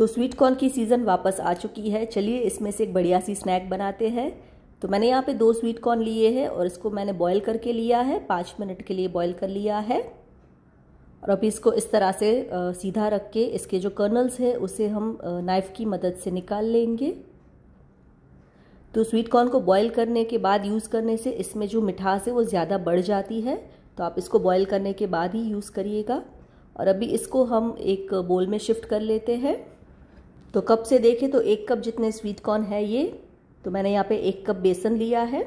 तो sweet corn की season वापस आ चुकी है। चलिए इसमें से एक बढ़िया सी स्नैक बनाते हैं। तो मैंने यहाँ पे दो स्वीट कॉर्न लिए हैं और इसको मैंने बॉईल करके लिया है। पाँच मिनट के लिए बॉईल कर लिया है। और अभी इसको इस तरह से सीधा रख के इसके जो कर्नल्स है, उसे हम नाइफ़ की मदद से निकाल लेंगे। तो स्वीट कॉर्न को बॉईल करने के बाद यूज़ करने से इसमें जो मिठास है, वो ज़्यादा बढ़ जाती है। तो आप इसको बॉईल करने के बाद ही यूज़ करिएगा। और अभी इसको हम एक बोल में शिफ्ट कर लेते हैं। तो कप से देखें तो एक कप जितने स्वीट कॉर्न है ये तो मैंने यहाँ पे एक कप बेसन लिया है।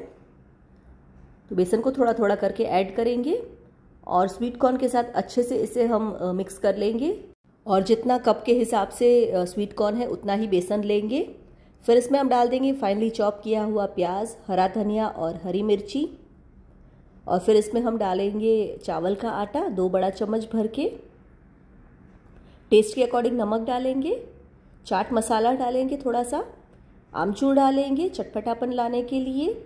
तो बेसन को थोड़ा थोड़ा करके ऐड करेंगे और स्वीट कॉर्न के साथ अच्छे से इसे हम मिक्स कर लेंगे और जितना कप के हिसाब से स्वीट कॉर्न है उतना ही बेसन लेंगे। फिर इसमें हम डाल देंगे फाइनली चॉप किया हुआ प्याज, हरा धनिया और हरी मिर्ची। और फिर इसमें हम डालेंगे चावल का आटा, दो बड़ा चम्मच भर के। टेस्ट के अकॉर्डिंग नमक डालेंगे। चाट मसाला डालेंगे थोड़ा सा, आमचूर डालेंगे चटपटापन लाने के लिए,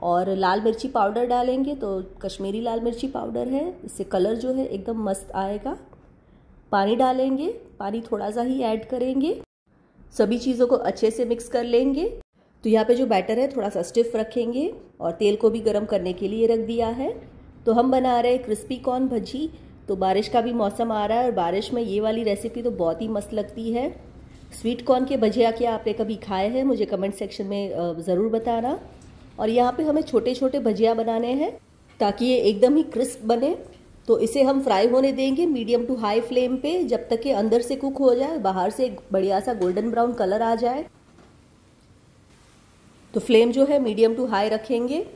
और लाल मिर्ची पाउडर डालेंगे तो कश्मीरी लाल मिर्ची पाउडर है, इससे कलर जो है एकदम मस्त आएगा। पानी डालेंगे, पानी थोड़ा सा ही ऐड करेंगे, सभी चीज़ों को अच्छे से मिक्स कर लेंगे। तो यहाँ पे जो बैटर है थोड़ा सा स्टिफ रखेंगे, और तेल को भी गर्म करने के लिए रख दिया है। तो हम बना रहे हैं क्रिस्पी कॉर्न भजी। तो बारिश का भी मौसम आ रहा है, और बारिश में ये वाली रेसिपी तो बहुत ही मस्त लगती है। स्वीट कॉर्न के भजिया क्या आपने कभी खाए हैं? मुझे कमेंट सेक्शन में ज़रूर बताना। और यहाँ पे हमें छोटे छोटे भजिया बनाने हैं ताकि ये एकदम ही क्रिस्प बने। तो इसे हम फ्राई होने देंगे मीडियम टू हाई फ्लेम पे, जब तक कि अंदर से कुक हो जाए, बाहर से बढ़िया सा गोल्डन ब्राउन कलर आ जाए। तो फ्लेम जो है मीडियम टू हाई रखेंगे।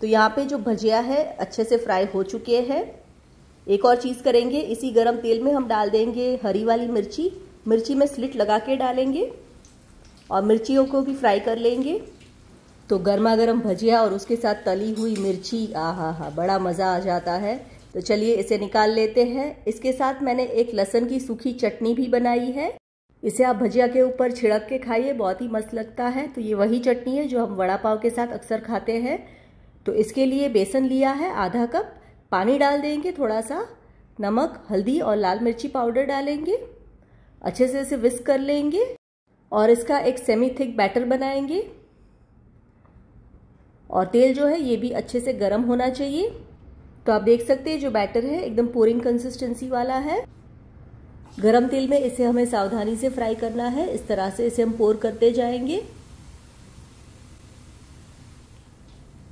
तो यहाँ पे जो भजिया है, अच्छे से फ्राई हो चुके हैं। एक और चीज़ करेंगे, इसी गरम तेल में हम डाल देंगे हरी वाली मिर्ची। मिर्ची में स्लिट लगा के डालेंगे और मिर्चियों को भी फ्राई कर लेंगे। तो गर्मा गर्म भजिया और उसके साथ तली हुई मिर्ची आ हा हा बड़ा मज़ा आ जाता है। तो चलिए इसे निकाल लेते हैं। इसके साथ मैंने एक लहसन की सूखी चटनी भी बनाई है। इसे आप भजिया के ऊपर छिड़क के खाइए, बहुत ही मस्त लगता है। तो ये वही चटनी है जो हम वड़ा पाव के साथ अक्सर खाते हैं। तो इसके लिए बेसन लिया है आधा कप, पानी डाल देंगे थोड़ा सा, नमक, हल्दी और लाल मिर्ची पाउडर डालेंगे। अच्छे से इसे विस्क कर लेंगे और इसका एक सेमी थिक बैटर बनाएँगे। और तेल जो है, ये भी अच्छे से गर्म होना चाहिए। तो आप देख सकते हैं, जो बैटर है, एकदम पोरिंग कंसिस्टेंसी वाला है। गरम तेल में इसे हमें सावधानी से फ्राई करना है। इस तरह से इसे हम पोर करते जाएँगे।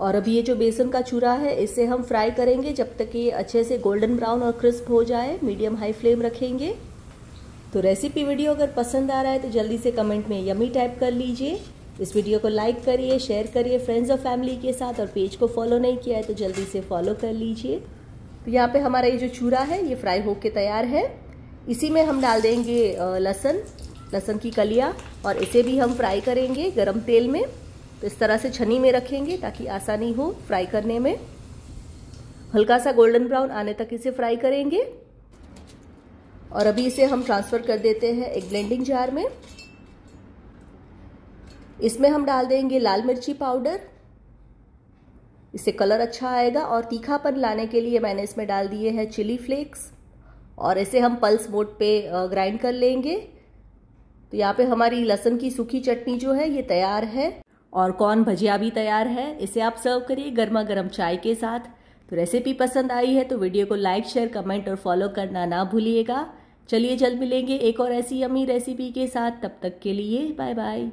और अभी ये जो बेसन का चूरा है, इसे हम फ्राई करेंगे जब तक ये अच्छे से गोल्डन ब्राउन और क्रिस्प हो जाए। मीडियम हाई फ्लेम रखेंगे। तो रेसिपी वीडियो अगर पसंद आ रहा है तो जल्दी से कमेंट में यमी टाइप कर लीजिए। इस वीडियो को लाइक करिए शेयर करिए फ्रेंड्स और फैमिली के साथ और पेज को फॉलो नहीं किया है तो जल्दी से फॉलो कर लीजिए। तो यहाँ पे हमारा ये जो चूरा है, ये फ्राई होके तैयार है। इसी में हम डाल देंगे लहसन लहसन की कलिया और इसे भी हम फ्राई करेंगे गरम तेल में। तो इस तरह से छनी में रखेंगे ताकि आसानी हो फ्राई करने में। हल्का सा गोल्डन ब्राउन आने तक इसे फ्राई करेंगे। और अभी इसे हम ट्रांसफ़र कर देते हैं एक ब्लेंडिंग जार में। इसमें हम डाल देंगे लाल मिर्ची पाउडर इससे कलर अच्छा आएगा और तीखापन लाने के लिए मैंने इसमें डाल दिए हैं चिली फ्लेक्स और इसे हम पल्स मोड पे ग्राइंड कर लेंगे। तो यहाँ पे हमारी लहसन की सूखी चटनी जो है, ये तैयार है। और कौन भजिया भी तैयार है। इसे आप सर्व करिए गर्मा गर्म चाय के साथ। तो रेसिपी पसंद आई है तो वीडियो को लाइक शेयर कमेंट और फॉलो करना ना भूलिएगा। चलिए जल्द मिलेंगे एक और ऐसी अमी रेसिपी के साथ। तब तक के लिए बाय बाय